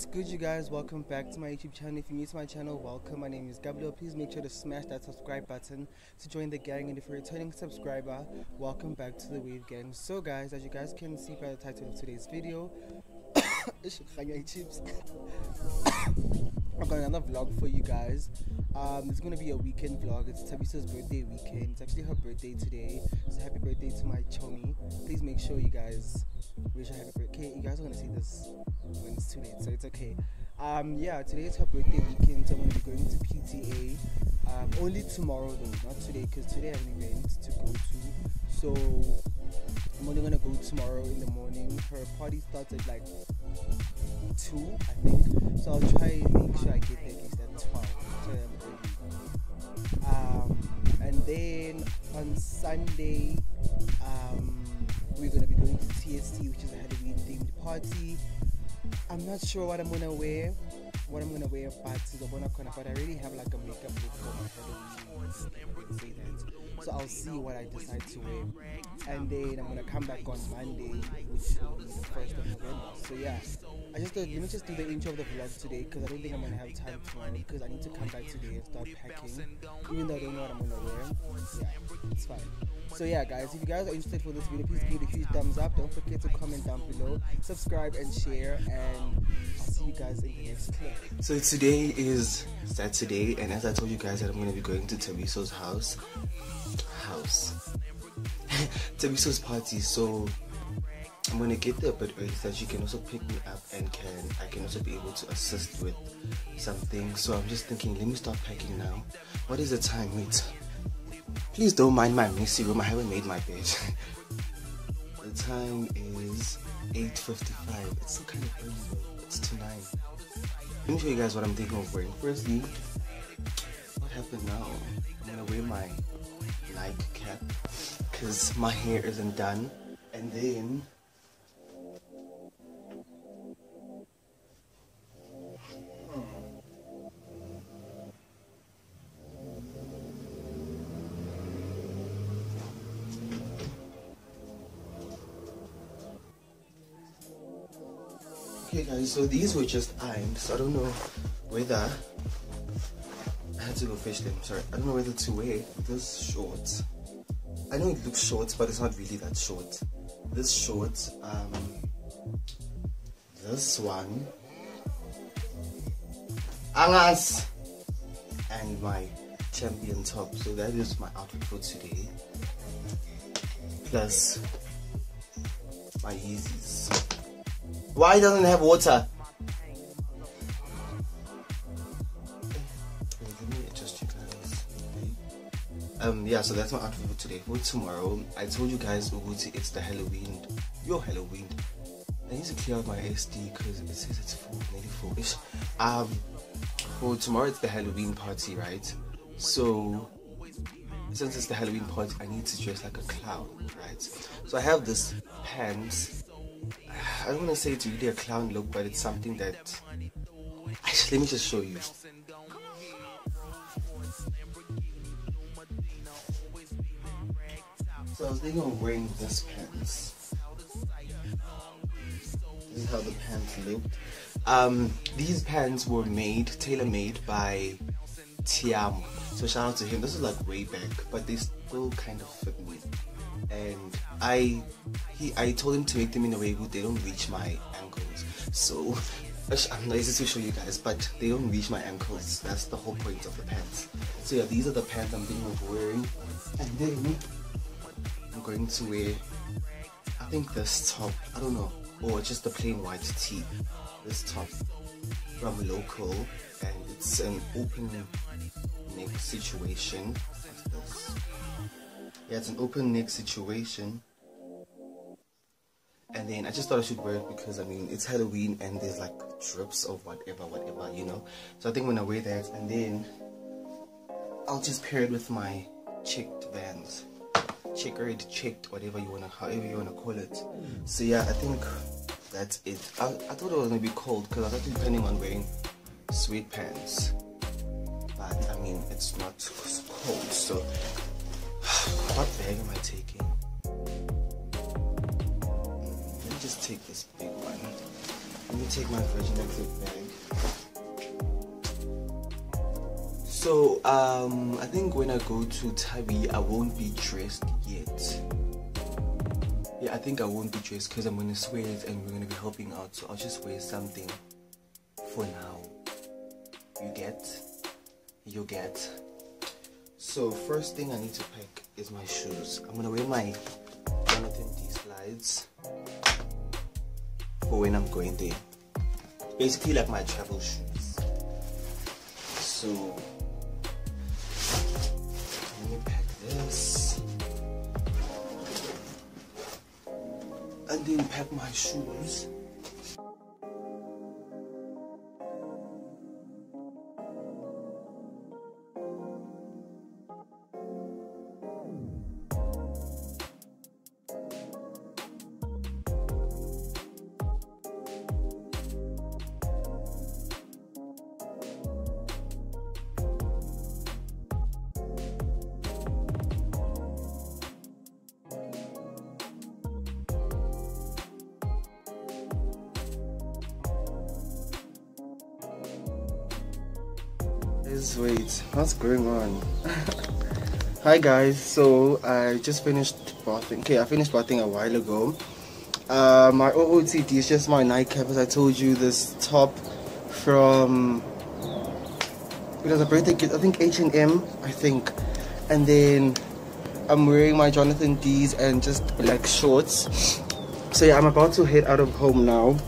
What's good, you guys? Welcome back to my YouTube channel. If you're new to my channel, welcome. My name is Kabelo. Please make sure to smash that subscribe button to join the gang. And if you're a returning subscriber, welcome back to the Wave Gang. So, guys, as you guys can see by the title of today's video. I've got another vlog for you guys. Um, it's gonna be a weekend vlog. It's Thabisa's birthday weekend. It's actually her birthday today. So happy birthday to my chummy. Please make sure you guys wish her happy birthday. You guys are gonna see this when it's too late, so it's okay. Um, yeah, today is her birthday weekend, so I'm gonna be going to PTA. Um, only tomorrow though, not today, because today I have an event to go to. So I'm only gonna go tomorrow in the morning. Her party starts at like two, I think. So I'll try and make sure I get there at twelve. Um, and then on Sunday, we're gonna be going to TST, which is a Halloween themed party. I'm not sure what I'm gonna wear, what I'm gonna wear, but but I really have like a makeup look for my Halloween. So I'll see what I decide to wear, and then I'm gonna come back on Monday, which is the first of November. So yeah. I just thought, let me just do the intro of the vlog today because I don't think I'm gonna have time tomorrow because I need to come back today and start packing. Even though I don't know what I'm gonna wear. Yeah, it's fine. So yeah, guys, if you guys are interested for this video, please give it a huge thumbs up. Don't forget to comment down below, subscribe and share, and I'll see you guys in the next clip. So today is Saturday, and as I told you guys that I'm gonna be going to Thabiso's house, house, Thabiso's party. So I'm gonna get there a bit early so that she can also pick me up and can I can also be able to assist with something. So I'm just thinking, let me start packing now. What is the time? Wait. Please don't mind my messy room. I haven't made my bed. the time is 8:55. It's still kind of early. It's to nine. Let me show you guys what I'm thinking of wearing. Firstly, what happened now? I'm gonna wear my Nike cap because my hair isn't done, and then Okay guys, so these were just ironed, so I don't know whether I had to go fish them, sorry. I don't know whether to wear this short. I know it looks short, but it's not really that short. This short, um, this one, Angas, and my champion top. So that is my outfit for today. Plus my Yeezys. Why doesn't it have water? Um, yeah, so that's my outfit for today. For tomorrow, I told you guys Uguti, it's the Halloween, your Halloween. I need to clear out my SD because it says it's full, nearly full-ish. Um, for tomorrow, it's the Halloween party, right? So, since it's the Halloween party, I need to dress like a clown, right? So I have this pants I don't want to say it's really a clown look, but it's something that. Actually, let me just show you. So thinking of wearing this pants. This is how the pants looked. Um, these pants were made, tailor-made by Tiamo. So shout out to him. This is like way back, but they still kind of fit me and I he I told him to make them in a way where they don't reach my ankles. So I'm not easy to show you guys, but they don't reach my ankles. That's the whole point of the pants. So yeah, these are the pants I'm thinking of wearing. And then I'm going to wear I think this top, I don't know, or just the plain white tee. This top from local and it's an open neck situation yeah, it's an open neck situation. And then I just thought I should wear it because I mean it's Halloween and there's like drips of whatever, whatever, you know. So I think when I wear that and then I'll just pair it with my checked vans. Checkered, checked, whatever you wanna however you wanna call it. So yeah, I think that's it. I, I thought it was gonna be cold because I was actually planning on wearing sweatpants. But I mean it's not cold so what bag am I taking? Let me just take this big one. Let me take my Virgin Active bag. So, um, I think when I go to Thabi, I won't be dressed yet. Yeah, I think I won't be dressed because I'm gonna swear and we're gonna be helping out. So I'll just wear something for now. You get? You get? So first thing I need to pack is my shoes. I'm gonna wear my Jonathan D slides for when I'm going there. Basically like my travel shoes. So this. And then pack my shoes. Guys, wait, what's going on? Hi guys, so I just finished bathing. Okay, I finished bathing a while ago. Uh, my OOTD is just my nightcap, as I told you. This top from it was a birthday gift. I think H&M I think, and then I'm wearing my Jonathan D's and just black shorts. So yeah, I'm about to head out of home now.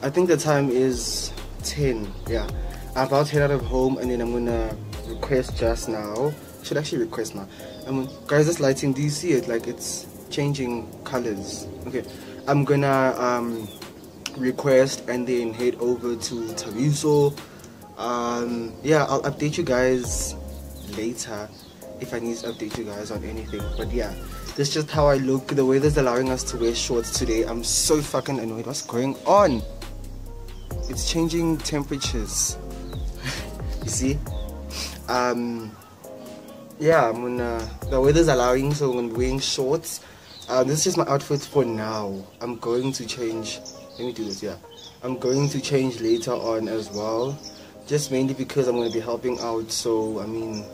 I think the time is 10. Yeah. I'm about to head out of home and then I'm gonna request just now. Should actually request now. I'm guys this lighting, do you see it? Like it's changing colors. Okay. I'm gonna um request and then head over to Thabiso. Um yeah, I'll update you guys later if I need to update you guys on anything. But yeah, this is just how I look. The weather's allowing us to wear shorts today. I'm so fucking annoyed. What's going on? It's changing temperatures. You see? Um yeah, I'm gonna the weather's allowing, so I'm wearing shorts. Um, this is just my outfit for now. I'm going to change. Let me do this. Yeah, I'm going to change later on as well. Just mainly because I'm gonna be helping out. So I mean,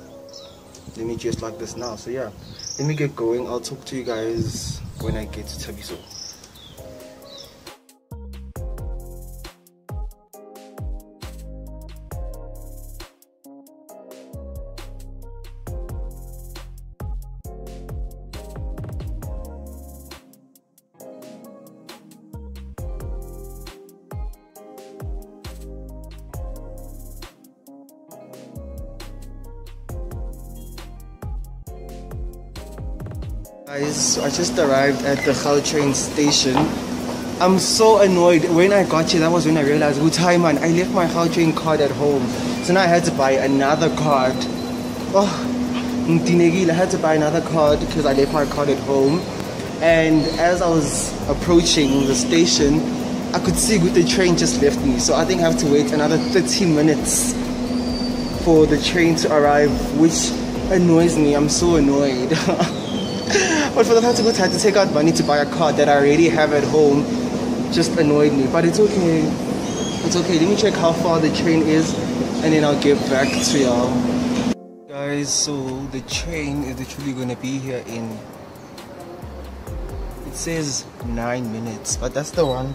let me just like this now. So yeah, let me get going. I'll talk to you guys when I get to Thabiso. I just arrived at the Gautrain station. I'm so annoyed. When I got here, that was when I realized, time man, I left my Gautrain card at home. So now I had to buy another card. Oh, I had to buy another card because I left my card at home. And as I was approaching the station, I could see the train just left me. So I think I have to wait another 30 minutes for the train to arrive, which annoys me. I'm so annoyed. but for the fact that I to take out money to buy a card that I already have at home just annoyed me. But it's okay. It's okay. Let me check how far the train is and then I'll get back to y'all. Guys, so the train is literally gonna be here in it says nine minutes, but that's the one.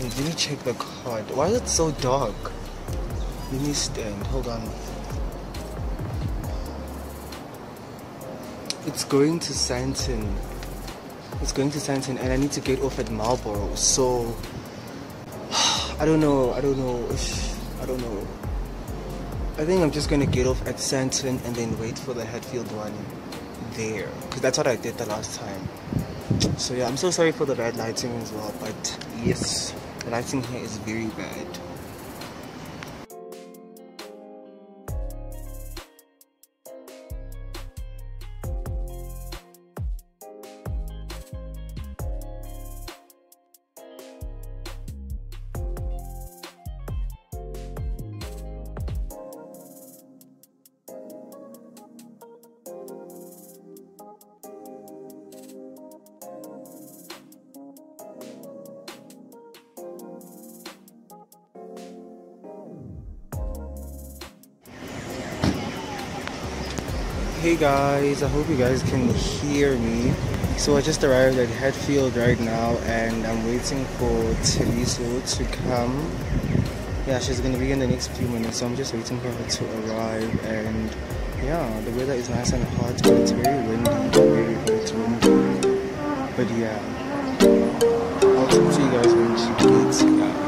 Wait, let me check the card. Why is it so dark? Let me stand. Hold on. It's going to Sandton. It's going to Sandton, and I need to get off at Marlborough. So I don't know. I don't know. I don't know. I think I'm just gonna get off at Sandton and then wait for the Hatfield one there, because that's what I did the last time. So yeah, I'm so sorry for the bad lighting as well, but yes, the lighting here is very bad. Hey guys, I hope you guys can hear me. So I just arrived at Hatfield right now and I'm waiting for Teliso to come. Yeah, she's gonna be in the next few minutes, so I'm just waiting for her to arrive and yeah, the weather is nice and hot, but it's very windy, very, very windy. But yeah, I'll talk to you guys when she gets here.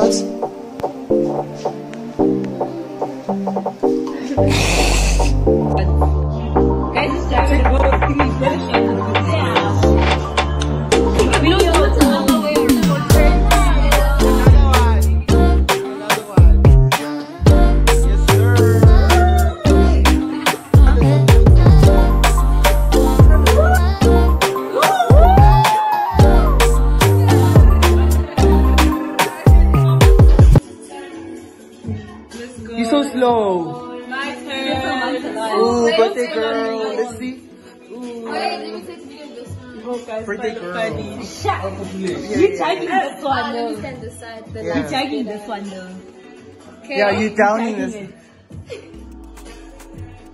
nosotros. Do it, take a shot. Yeah, you're downing this.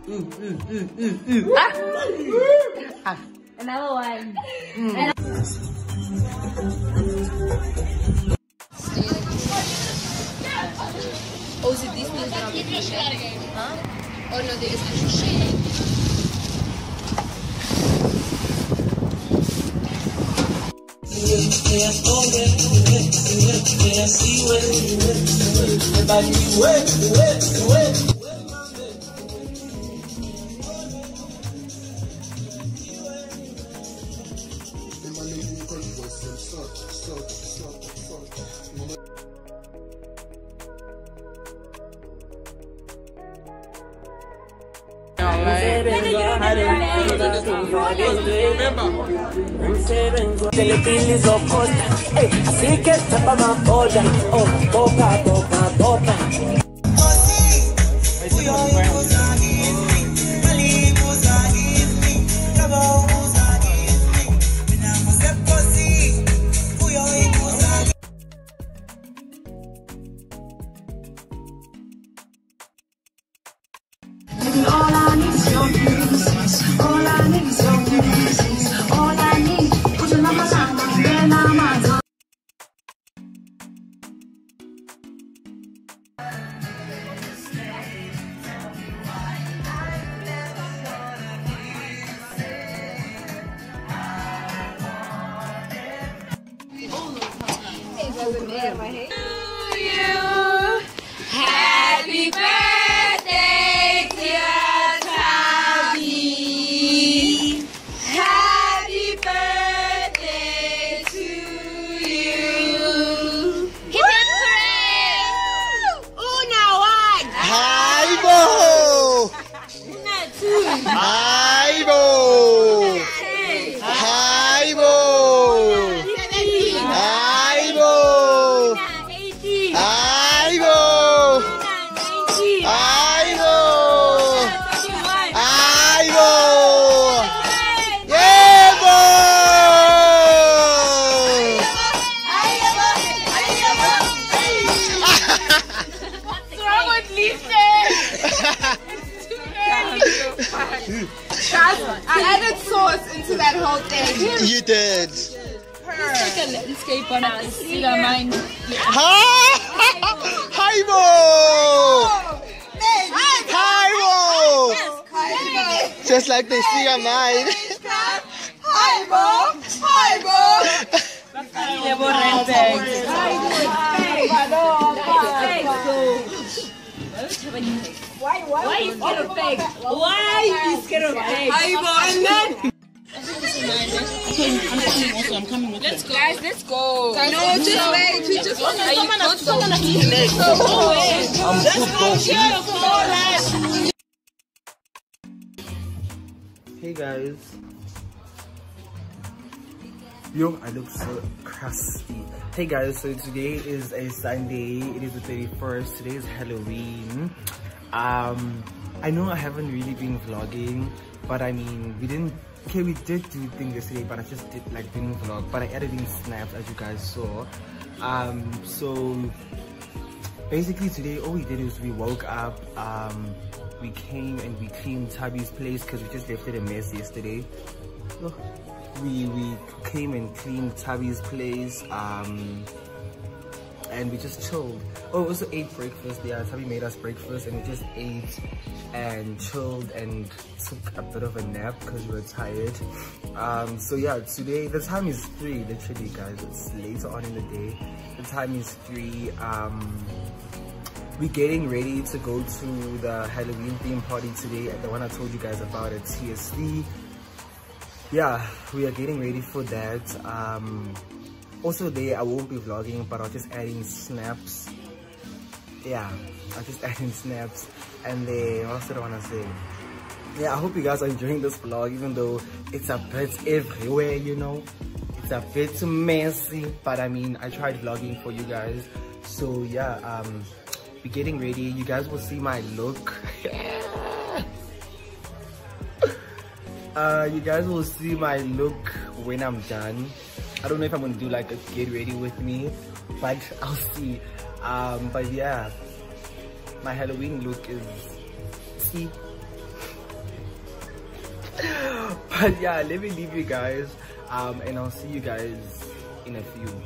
Ooh, ooh, ooh, ooh, ooh. Ah. ah. Another one. Mm. Oh, is it these things that are making Huh? Oh no, there is actual shade. yes, oh yes, yes, yes, yes, see wet, everybody be wet, wet, wet. Así que tapa más bola, oh, boca, boca, boca. Escape on a cigar mine. Ha! Haibo! Haibo! Just like they see on mine. Why you scared of bag? Why you scared of bag? Guys, let's go. No, just wait. We just want Hey guys. Yo, I look so crusty. Hey guys, so today is a Sunday. It is the 31st. Today is Halloween. Um, I know I haven't really been vlogging, but I mean, we didn't. Okay, we did do things yesterday, but I just did like didn't vlog. But I added in snaps as you guys saw. Um, so basically today all we did is we woke up um we came and we cleaned Thabi's place because we just left it a mess yesterday Look, we we came and cleaned Thabi's place um and we just chilled. Oh we also ate breakfast. Yeah Thabi made us breakfast and we just ate and chilled and took a bit of a nap because we were tired. Um so yeah today the time is three literally guys. It's later on in the day. The time is three. Um we're getting ready to go to the Halloween theme party today at the one I told you guys about at TSC. Yeah, we are getting ready for that. Um, also there I won't be vlogging but I'll just add in snaps. Yeah, I'll just add in snaps and then did I wanna say? Yeah, I hope you guys are enjoying this vlog even though it's a bit everywhere, you know. It's a bit messy, but I mean I tried vlogging for you guys. So yeah, um be getting ready. You guys will see my look. uh, you guys will see my look when I'm done. I don't know if I'm gonna do like a get ready with me, but I'll see. Um, but yeah, my Halloween look is see. but yeah, let me leave you guys. Um, and I'll see you guys in a few.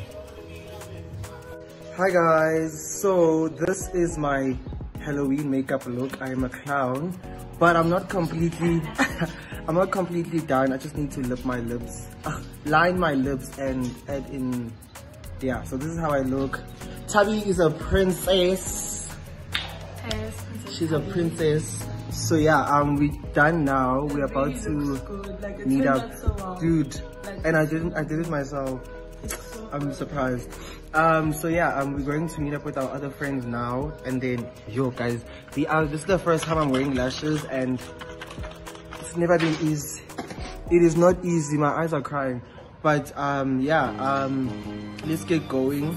Hi guys, so this is my Halloween makeup look. I am a clown, but I'm not completely, I'm not completely done. I just need to lip my lips, uh, line my lips and add in, yeah, so this is how I look. Thabi is a princess. She's a princess. So yeah, um, we're done now. We're about to meet up, dude. And I didn't, I did it myself. I'm surprised. Um, so yeah, um, we're going to meet up with our other friends now, and then yo guys, the uh, this is the first time I'm wearing lashes, and it's never been easy. It is not easy. My eyes are crying, but um, yeah, um, let's get going.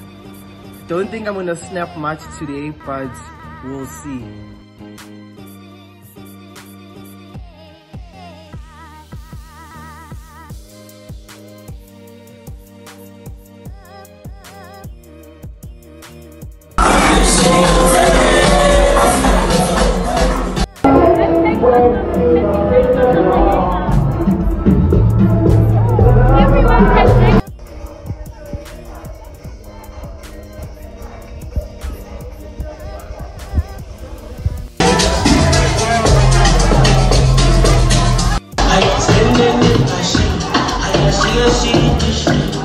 Don't think I'm gonna snap much today, but we'll see. I